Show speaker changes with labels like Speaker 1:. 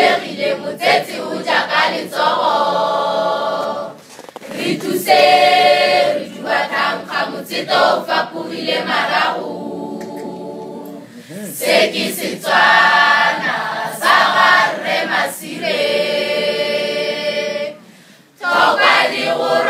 Speaker 1: tshwerile motsetsi o jaka letsogo re thuse re duba thang ga motseto o fapogile marago se ke setswana sa garre masire tlhoka le gore